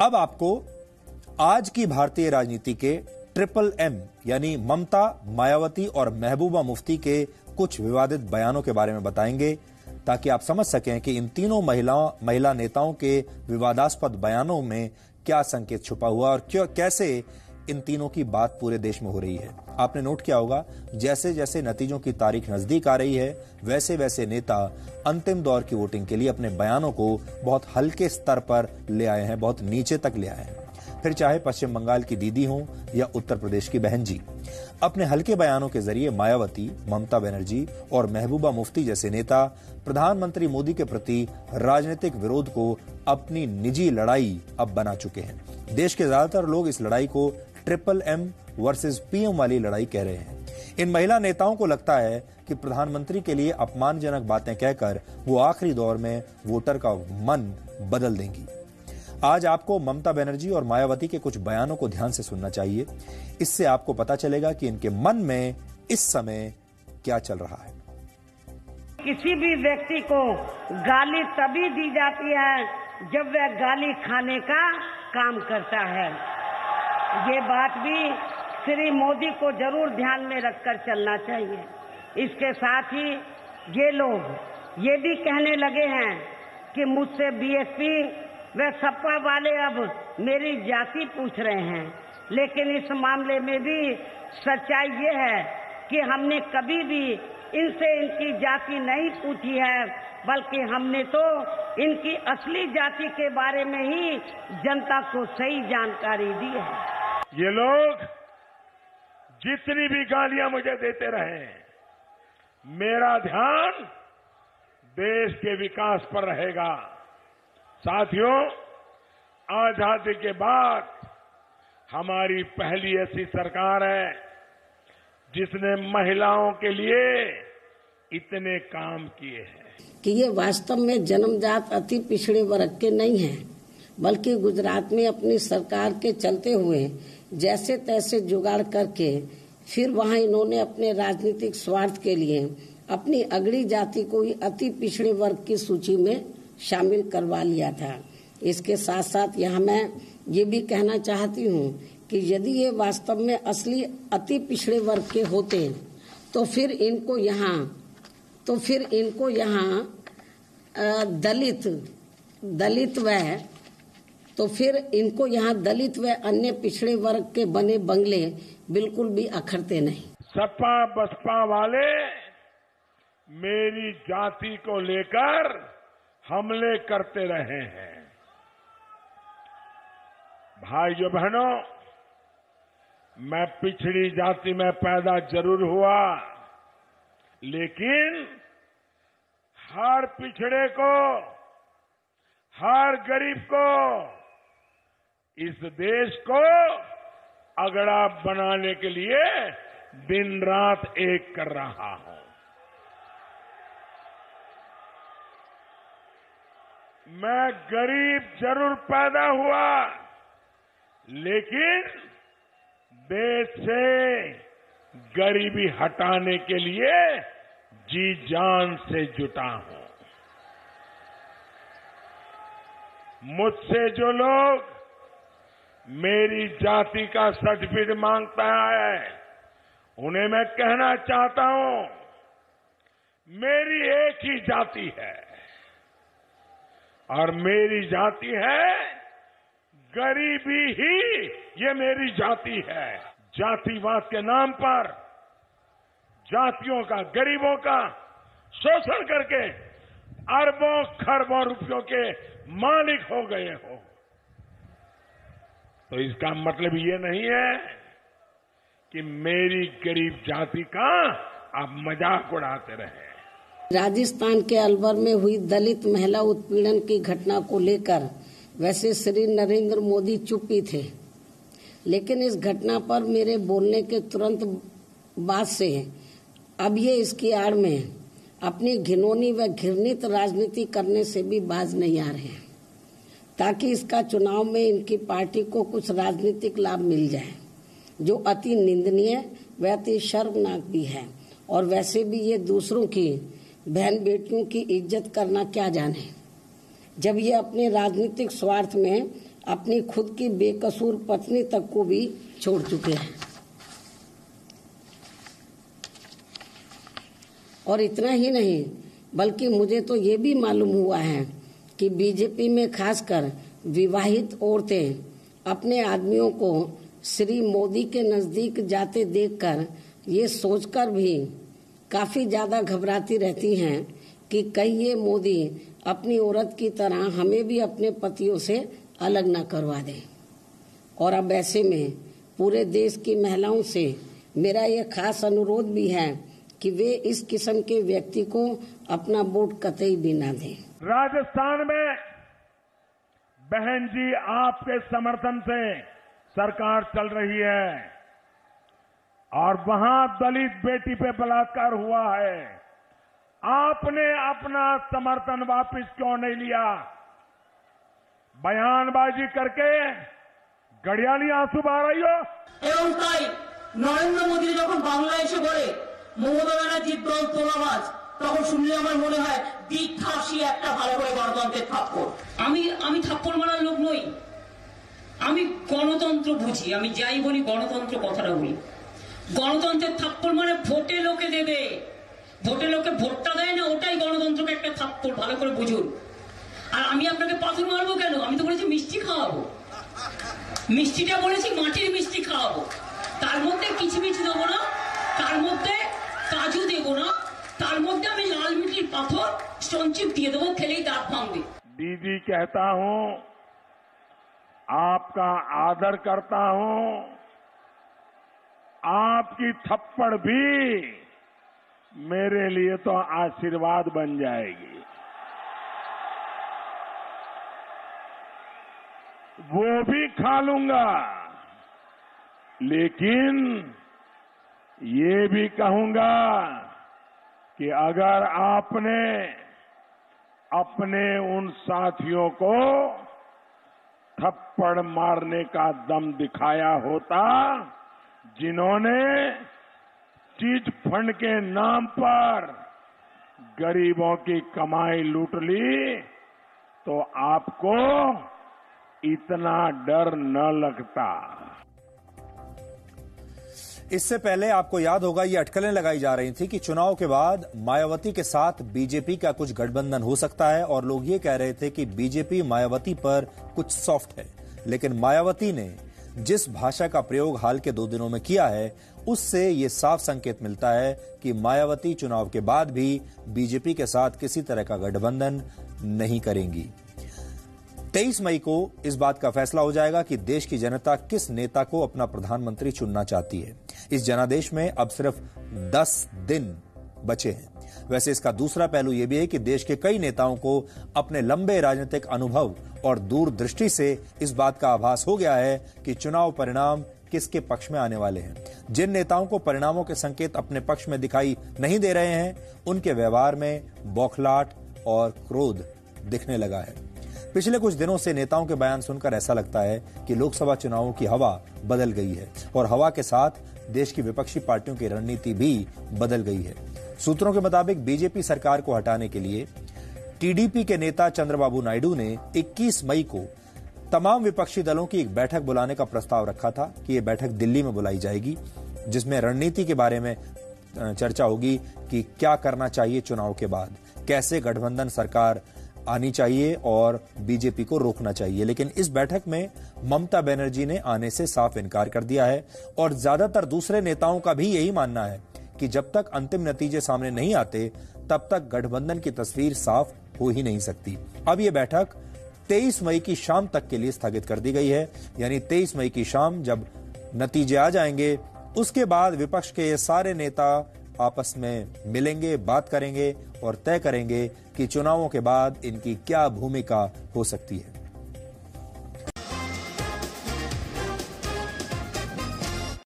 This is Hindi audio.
अब आपको आज की भारतीय राजनीति के ट्रिपल एम यानी ममता, मायावती और महबूबा मुफ्ती के कुछ विवादित बयानों के बारे में बताएँगे, ताकि आप समझ सकें कि इन तीनों महिलाओं महिला नेताओं के विवादास्पद बयानों में क्या संकेत छुपा हुआ और क्यों, कैसे इन तीनों की बात पूरे देश में हो रही है। आपने नोट किया होगा जैसे जैसे नतीजों की तारीख नज़दीक आ रही है वैसे वैसे नेता अंतिम दौर की वोटिंग के लिए अपने बयानों को बहुत हल्के स्तर पर ले आए हैं, बहुत नीचे तक ले आए हैं। फिर चाहे पश्चिम बंगाल की दीदी हो या उत्तर प्रदेश की बहन जी, अपने हल्के बयानों के ज़रिए मायावती, ममता बनर्जी और महबूबा मुफ्ती जैसे नेता प्रधानमंत्री मोदी के प्रति राजनीतिक विरोध को अपनी निजी लड़ाई अब बना चुके हैं। देश के ज़्यादातर लोग इस लड़ाई को ट्रिपल एम वर्सेस पीएम वाली लड़ाई कह रहे हैं। इन महिला नेताओं को लगता है कि प्रधानमंत्री के लिए अपमानजनक बातें कहकर वो आखिरी दौर में वोटर का मन बदल देंगी। आज आपको ममता बनर्जी और मायावती के कुछ बयानों को ध्यान से सुनना चाहिए। इससे आपको पता चलेगा कि इनके मन में इस समय क्या चल रहा है। किसी भी व्यक्ति को गाली तभी दी जाती है जब वह गाली खाने का काम करता है। ये बात भी श्री मोदी को ज़रूर ध्यान में रखकर चलना चाहिए। इसके साथ ही ये लोग, ये भी कहने लगे हैं कि मुझसे बीएसपी व सपा वाले अब मेरी जाति पूछ रहे हैं। लेकिन इस मामले में भी सच्चाई ये है कि हमने कभी भी इनसे इनकी जाति नहीं पूछी है, बल्कि हमने तो इनकी असली जाति के बारे में ही जनता को सही जानकारी दी है। ये लोग जितनी भी गालियाँ मुझे देते रहे, मेरा ध्यान देश के विकास पर रहेगा। साथियों, आज़ादी के बाद हमारी पहली ऐसी सरकार है जिसने महिलाओं के लिए इतने काम किए हैं। कि ये वास्तव में जन्मजात अति पिछड़े वर्ग के नहीं हैं, बल्कि गुजरात में अपनी सरकार के चलते हुए जैसे तैसे जुगाड़ करके फिर वहाँ इन्होंने अपने राजनीतिक स्वार्थ के लिए अपनी अगड़ी जाति को ही अति पिछड़े वर्ग की सूची में शामिल करवा लिया था। इसके साथ साथ यहाँ मैं ये भी कहना चाहती हूँ कि यदि ये वास्तव में असली अति पिछड़े वर्ग के होते तो फिर इनको यहाँ तो फिर इनको यहाँ दलित दलित व तो फिर इनको यहाँ दलित व अन्य पिछड़े वर्ग के बने बंगले बिल्कुल भी अखरते नहीं। सपा बसपा वाले, मेरी जाति को लेकर हमले करते रहे हैं। भाइयों बहनों, मैं पिछड़ी जाति में पैदा ज़रूर हुआ, लेकिन हर पिछड़े को, हर गरीब को इस देश को अगड़ा बनाने के लिए दिन रात एक कर रहा हूँ। मैं गरीब ज़रूर पैदा हुआ, लेकिन देश से गरीबी हटाने के लिए जी जान से जुटा हूँ। मुझसे जो लोग मेरी जाति का सर्टिफिकेट माँगता है। उन्हें मैं कहना चाहता हूँ, मेरी एक ही जाति है। और मेरी जाति है, गरीबी ही ये मेरी जाति है। जातिवाद के नाम पर, जातियों का, गरीबों का शोषण करके अरबों, खरबों रुपयों के मालिक हो गए हो। तो इसका मतलब ये नहीं है कि मेरी गरीब जाति का आप मज़ाक उड़ाते रहे। राजस्थान के अलवर में हुई दलित महिला उत्पीड़न की घटना को लेकर वैसे श्री नरेंद्र मोदी चुप ही थे। लेकिन इस घटना पर मेरे बोलने के तुरंत बाद से अब ये इसकी आड़ में अपनी घिनौनी व घृणित राजनीति करने से भी बाज नहीं आ रहे हैं। ताकि इसका चुनाव में इनकी पार्टी को कुछ राजनीतिक लाभ मिल जाए। जो अति निंदनीय व अति शर्मनाक भी है। और वैसे भी ये दूसरों की बहन बेटियों की इज़्ज़त करना क्या जाने? जब ये अपने राजनीतिक स्वार्थ में अपनी खुद की बेकसूर पत्नी तक को भी छोड़ चुके हैं। और इतना ही नहीं, बल्कि मुझे तो ये भी मालूम हुआ है कि बीजेपी में खासकर विवाहित औरतें अपने आदमियों को श्री मोदी के नज़दीक जाते देखकर ये सोचकर भी काफ़ी ज़्यादा घबराती रहती हैं कि कहीं ये मोदी अपनी औरत की तरह हमें भी अपने पतियों से अलग न करवा दे। और अब ऐसे में पूरे देश की महिलाओं से मेरा ये खास अनुरोध भी है कि वे इस किस्म के व्यक्ति को अपना वोट कतई भी ना दें। राजस्थान में बहन जी आपके समर्थन से सरकार चल रही है और वहाँ दलित बेटी पे बलात्कार हुआ है। आपने अपना समर्थन वापस क्यों नहीं लिया? बयानबाजी करके गड़ियाली आँसू बहा रही हो। नरेंद्र मोदी जो बांग्लादेश बोले মমতা ব্যানার্জির দল তোলাবাজ তখন শুনলে আমার মনে হয় দীক্ষাসী একটা ভালো করে গণতন্ত্রের থাপ্পড়। আমি আমি থাপ্পড় মারার লোক নই। আমি গণতন্ত্র বুঝি, আমি যাই বলি গণতন্ত্র কথাটা বলি। গণতন্ত্রের থাপ্পড় মানে ভোটে লোকে দেবে। ভোটে লোকে ভোটটা দেয় না, ওটাই গণতন্ত্রকে একটা থাপ্পড়, ভালো করে বুঝুন। আর আমি আপনাকে পাথর মারবো কেন? আমি তো বলেছি মিষ্টি খাওয়াবো। মিষ্টিটা বলেছি মাটির মিষ্টি খাওয়াবো। তার মধ্যে মিষ্টি দেবো না, তার মধ্যে দেবো না তার মধ্যে আমি লাল মিটির পাথর স্টোনচিপ দিয়ে দেবো খেলেই দাঁত ভাঙবে दीदी कहता हूं आपका आदर करता हूं आपकी थप्पड़ भी मेरे लिए तो आशीर्वाद बन जाएगी वो भी खा लूंगा लेकिन ये भी कहूंगा कि अगर आपने अपने उन साथियों को थप्पड़ मारने का दम दिखाया होता, जिन्होंने चीट फंड के नाम पर गरीबों की कमाई लूट ली तो आपको इतना डर न लगता। इससे पहले आपको याद होगा, ये अटकलें लगाई जा रही थी कि चुनाव के बाद मायावती के साथ बीजेपी का कुछ गठबंधन हो सकता है और लोग ये कह रहे थे कि बीजेपी मायावती पर कुछ सॉफ्ट है। लेकिन मायावती ने जिस भाषा का प्रयोग हाल के दो दिनों में किया है, उससे ये साफ़ संकेत मिलता है कि मायावती चुनाव के बाद भी बीजेपी के साथ किसी तरह का गठबंधन नहीं करेंगी। 23 मई को इस बात का फैसला हो जाएगा कि देश की जनता किस नेता को अपना प्रधानमंत्री चुनना चाहती है। इस जनादेश में अब सिर्फ़ 10 दिन बचे हैं। वैसे इसका दूसरा पहलू यह भी है कि देश के कई नेताओं को अपने लंबे राजनीतिक अनुभव और दूरदृष्टि से इस बात का आभास हो गया है कि चुनाव परिणाम किसके पक्ष में आने वाले हैं। जिन नेताओं को परिणामों के संकेत अपने पक्ष में दिखाई नहीं दे रहे हैं, उनके व्यवहार में बौखलाट और क्रोध दिखने लगा है। पिछले कुछ दिनों से नेताओं के बयान सुनकर ऐसा लगता है कि लोकसभा चुनावों की हवा बदल गई है और हवा के साथ देश की विपक्षी पार्टियों की रणनीति भी बदल गई है। सूत्रों के मुताबिक बीजेपी सरकार को हटाने के लिए टीडीपी के नेता चंद्रबाबू नायडू ने 21 मई को तमाम विपक्षी दलों की एक बैठक बुलाने का प्रस्ताव रखा था कि यह बैठक दिल्ली में बुलाई जाएगी, जिसमें रणनीति के बारे में चर्चा होगी कि क्या करना चाहिए चुनाव के बाद, कैसे गठबंधन सरकार आनी चाहिए और बीजेपी को रोकना चाहिए। लेकिन इस बैठक में ममता बनर्जी ने आने से साफ़ इनकार कर दिया है और ज़्यादातर दूसरे नेताओं का भी यही मानना है कि जब तक अंतिम नतीजे सामने नहीं आते, तब तक गठबंधन की तस्वीर साफ़ हो ही नहीं सकती। अब यह बैठक 23 मई की शाम तक के लिए स्थगित कर दी गई है। यानी 23 मई की शाम जब नतीजे आ जाएँगे, उसके बाद विपक्ष के ये सारे नेता आपस में मिलेंगे, बात करेंगे और तय करेंगे कि चुनावों के बाद इनकी क्या भूमिका हो सकती है।